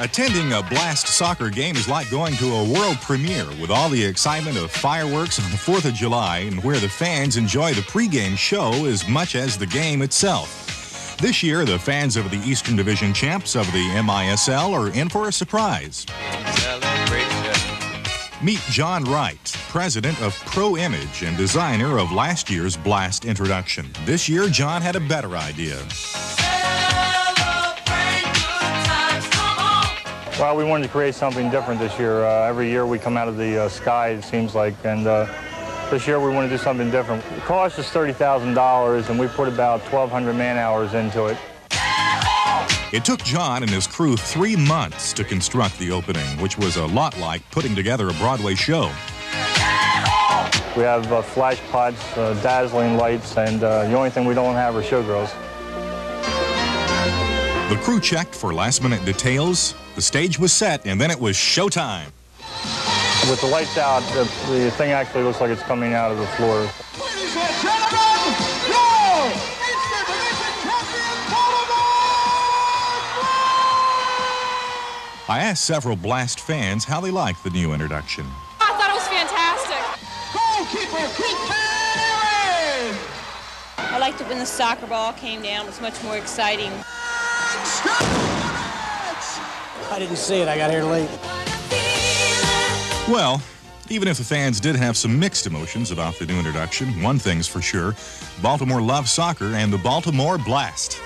Attending a Blast soccer game is like going to a world premiere with all the excitement of fireworks on the 4th of July and where the fans enjoy the pregame show as much as the game itself. This year, the fans of the Eastern Division champs of the MISL are in for a surprise. Meet John Wright, president of Pro Image and designer of last year's Blast introduction. This year, John had a better idea. Well, we wanted to create something different this year. Uh, every year we come out of the uh, sky, it seems like, and uh, this year we want to do something different. The cost is $30,000, and we put about 1,200 man-hours into it. It took John and his crew three months to construct the opening, which was a lot like putting together a Broadway show. We have uh, flash pots, uh, dazzling lights, and uh, the only thing we don't have are showgirls. The crew checked for last-minute details, the stage was set, and then it was showtime. With the lights out, the, the thing actually looks like it's coming out of the floor. Ladies and gentlemen, your Eastern Division champion, Baltimore I asked several Blast fans how they liked the new introduction. I thought it was fantastic. Goalkeeper, keep firing! I liked it when the soccer ball came down. It was much more exciting. I didn't see it. I got here late. Well, even if the fans did have some mixed emotions about the new introduction, one thing's for sure Baltimore loves soccer and the Baltimore Blast.